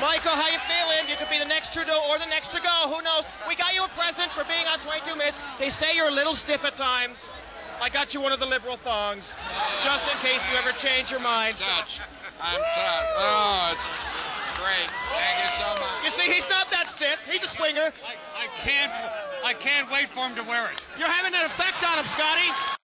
Michael, how you feeling? You could be the next Trudeau or the next to go. Who knows? We got you a present for being on 22 minutes. They say you're a little stiff at times. I got you one of the liberal thongs, just in case you ever change your mind. Touch. I'm touch. Oh, it's great. Thank you so much. You see, he's not that stiff. He's a swinger. I can't, I can't wait for him to wear it. You're having an effect on him, Scotty.